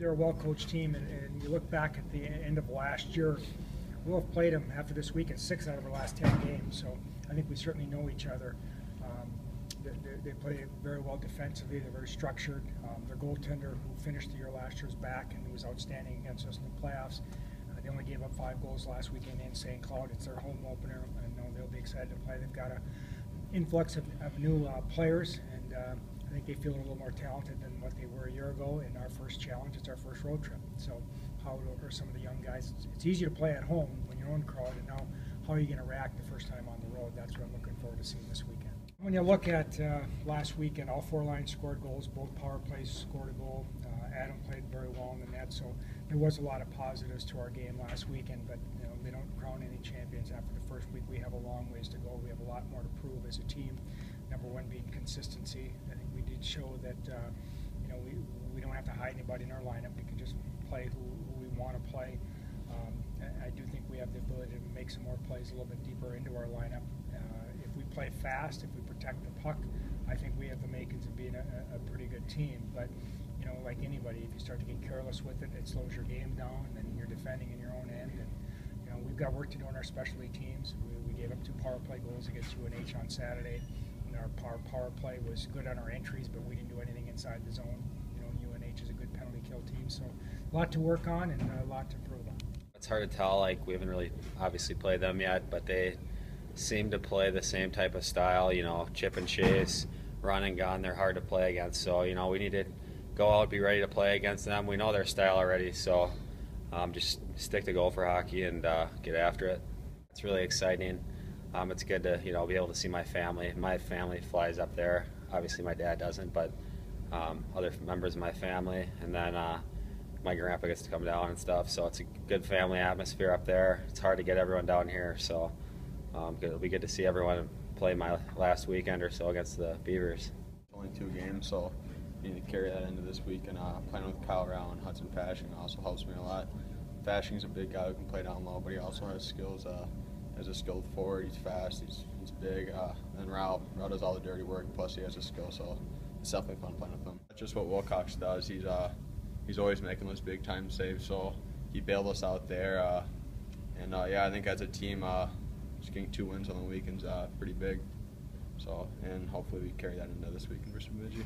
They're a well-coached team, and, and you look back at the end of last year, we'll have played them after this week in six out of our last ten games. So I think we certainly know each other. Um, they, they, they play very well defensively. They're very structured. Um, their goaltender, who finished the year last year, is back and was outstanding against us in the playoffs. Uh, they only gave up five goals last weekend in St. Cloud. It's their home opener, and know they'll be excited to play. They've got a influx of, of new uh, players, and uh, I think they feel a little more talented than what they were a year ago. In our first challenge, it's our first road trip. So, how are some of the young guys? It's, easy to play at home when you're on crowd, and now how are you going to react the first time on the road? That's what I'm looking forward to seeing this weekend. When you look at uh, last weekend, all four lines scored goals. Both power plays scored a goal. Uh, Adam played very well in the net, so there was a lot of positives to our game last weekend. But you know, they don't crown any champions after the first week. We have a long ways to go. We have a lot more to prove as a team. Number one being consistency. I think did show that uh, you know we we don't have to hide anybody in our lineup. We can just play who, who we want to play. Um, I do think we have the ability to make some more plays a little bit deeper into our lineup. Uh, if we play fast, if we protect the puck, I think we have the makings of being a, a pretty good team. But you know, like anybody, if you start to get careless with it, it slows your game down, and you're defending in your own end. And you know, we've got work to do on our specialty teams. We, we gave up two power play goals against UNH on Saturday our power, power play was good on our entries, but we didn't do anything inside the zone. You know, UNH is a good penalty kill team, so a lot to work on and a lot to improve on. It's hard to tell. Like we haven't really obviously played them yet, but they seem to play the same type of style. You know, chip and chase, run and gun. They're hard to play against. So you know, we need to go out, be ready to play against them. We know their style already, so um, just stick to Gopher hockey and uh, get after it. It's really exciting. Um, it's good to you know be able to see my family. My family flies up there. Obviously, my dad doesn't, but um, other members of my family, and then uh, my grandpa gets to come down and stuff. So it's a good family atmosphere up there. It's hard to get everyone down here, so um, it'll be good to see everyone play my last weekend or so against the Beavers. Only two games, so need to carry that into this week. And uh, playing with Kyle Rau and Hudson Fasching also helps me a lot. Fasching's a big guy who can play down low, but he also has skills. Uh, as a skilled forward. He's fast. He's he's big. Uh, and Rau Rau does all the dirty work. Plus he has a skill, so it's definitely fun playing with him. That's just what Wilcox does. He's uh he's always making those big time saves. So he bailed us out there. Uh, and uh, yeah, I think as a team, uh, just getting two wins on the weekend's uh, pretty big. So and hopefully we carry that into this weekend versus Bemidji.